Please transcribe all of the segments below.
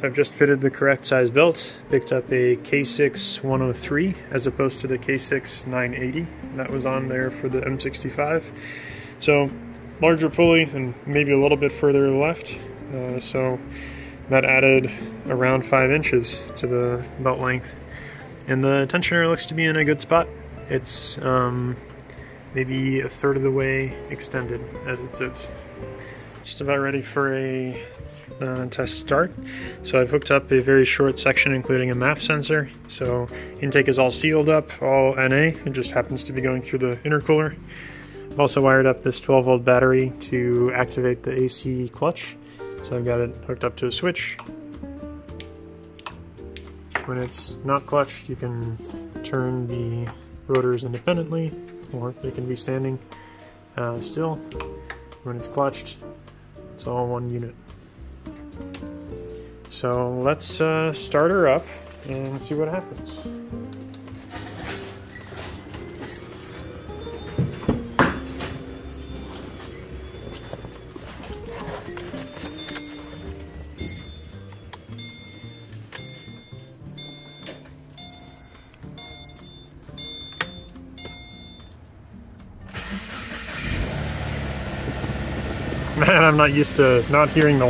So I've just fitted the correct size belt, picked up a K6 103 as opposed to the K6 980 that was on there for the M65. So larger pulley and maybe a little bit further left. Uh, so that added around five inches to the belt length. And the tensioner looks to be in a good spot. It's um, maybe a third of the way extended as it sits. Just about ready for a uh, test start. So I've hooked up a very short section including a MAF sensor. So intake is all sealed up, all NA. It just happens to be going through the intercooler. I've also wired up this 12 volt battery to activate the AC clutch. So I've got it hooked up to a switch. When it's not clutched, you can turn the rotors independently or they can be standing uh, still. When it's clutched, it's all one unit. So let's uh, start her up and see what happens. Man, I'm not used to not hearing the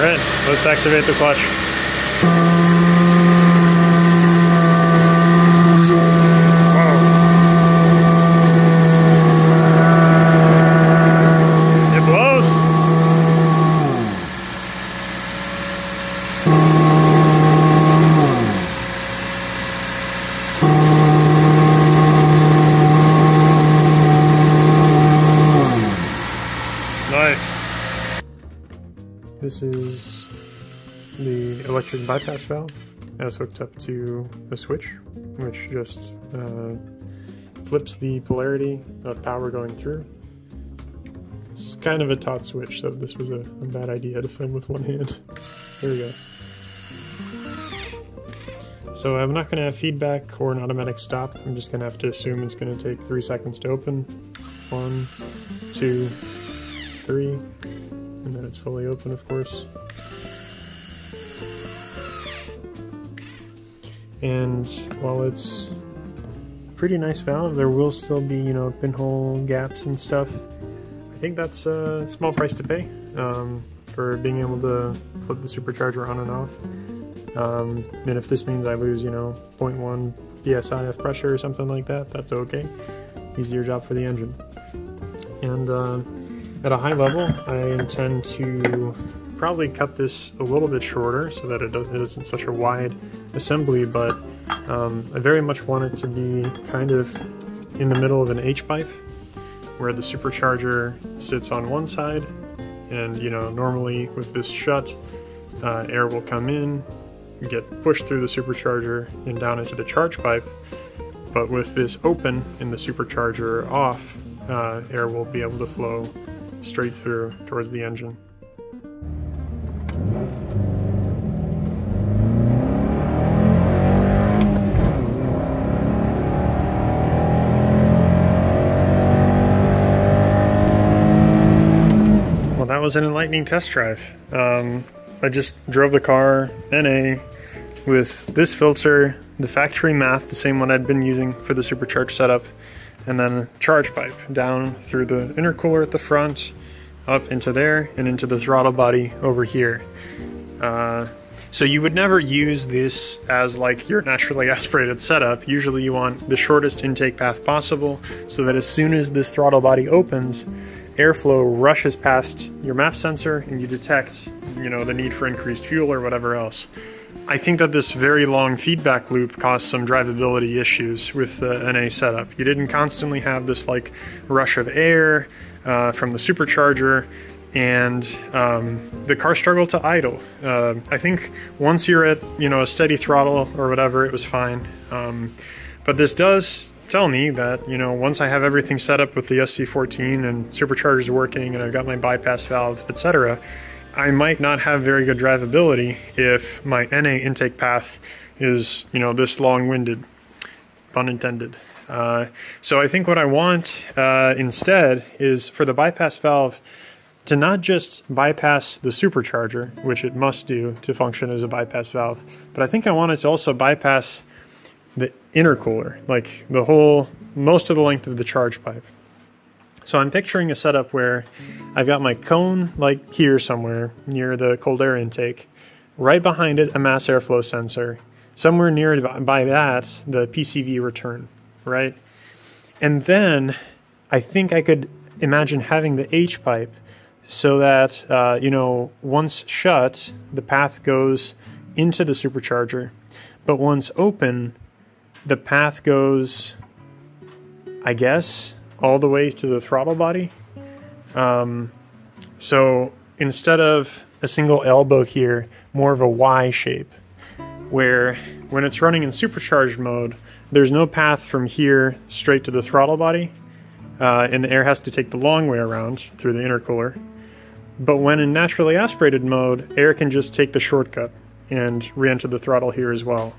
whine. Alright, let's activate the clutch. Whoa. It blows. Nice. This is the electric bypass valve as hooked up to a switch, which just uh, flips the polarity of power going through. It's kind of a taut switch, so this was a, a bad idea to film with one hand. There we go. So I'm not going to have feedback or an automatic stop. I'm just going to have to assume it's going to take three seconds to open. One, two, three, then it's fully open, of course. And while it's a pretty nice valve, there will still be, you know, pinhole gaps and stuff. I think that's a small price to pay um, for being able to flip the supercharger on and off. Um, and if this means I lose, you know, 0.1 psi of pressure or something like that, that's okay. Easier job for the engine. And uh, at a high level, I intend to probably cut this a little bit shorter so that it, isn't such a wide assembly, but um, I very much want it to be kind of in the middle of an H-pipe where the supercharger sits on one side and you know normally with this shut uh, air will come in get pushed through the supercharger and down into the charge pipe. But with this open and the supercharger off uh, air will be able to flow straight through towards the engine. Well, that was an enlightening test drive. Um, I just drove the car NA with this filter, the factory MAF, the same one I'd been using for the supercharged setup, and then charge pipe down through the intercooler at the front, up into there, and into the throttle body over here. Uh, so you would never use this as like your naturally aspirated setup. Usually you want the shortest intake path possible so that as soon as this throttle body opens, airflow rushes past your MAF sensor and you detect, you know, the need for increased fuel or whatever else. I think that this very long feedback loop caused some drivability issues with the NA setup. You didn't constantly have this like rush of air uh, from the supercharger and um, the car struggled to idle. Uh, I think once you're at you know a steady throttle or whatever, it was fine. Um, but this does tell me that you know once I have everything set up with the SC14 and superchargers working and I've got my bypass valve, etc., I might not have very good drivability if my NA intake path is you know this long-winded. pun intended. Uh, so I think what I want uh, instead is for the bypass valve to not just bypass the supercharger, which it must do to function as a bypass valve, but I think I want it to also bypass the intercooler, like the whole, most of the length of the charge pipe. So I'm picturing a setup where I've got my cone like here somewhere near the cold air intake, right behind it a mass airflow sensor, somewhere near by that the PCV return, right? And then I think I could imagine having the H pipe so that, uh, you know, once shut, the path goes into the supercharger, but once open, the path goes, I guess, all the way to the throttle body. Um, so instead of a single elbow here, more of a Y shape, where when it's running in supercharged mode, there's no path from here straight to the throttle body, uh, and the air has to take the long way around through the intercooler. But when in naturally aspirated mode, air can just take the shortcut and re-enter the throttle here as well.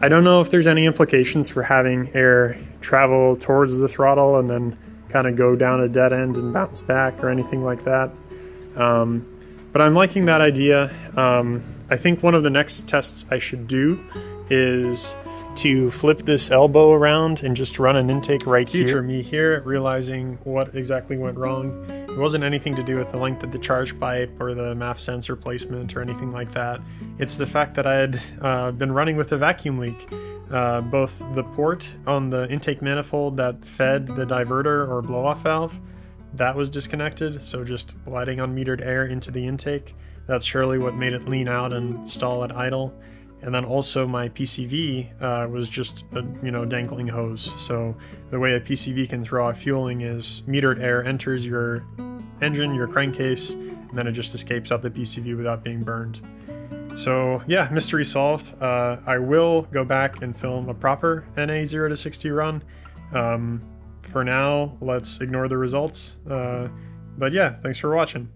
I don't know if there's any implications for having air travel towards the throttle and then kind of go down a dead end and bounce back or anything like that. Um, but I'm liking that idea. Um, I think one of the next tests I should do is to flip this elbow around and just run an intake right here. For me here, realizing what exactly went wrong. It wasn't anything to do with the length of the charge pipe or the MAF sensor placement or anything like that. It's the fact that I had uh, been running with a vacuum leak. Uh, both the port on the intake manifold that fed the diverter or blow-off valve, that was disconnected, so just letting unmetered air into the intake. That's surely what made it lean out and stall at idle and then also my PCV uh, was just a you know dangling hose. So the way a PCV can throw off fueling is metered air enters your engine, your crankcase, and then it just escapes out the PCV without being burned. So yeah, mystery solved. Uh, I will go back and film a proper NA 0 to 60 run. Um, for now, let's ignore the results. Uh, but yeah, thanks for watching.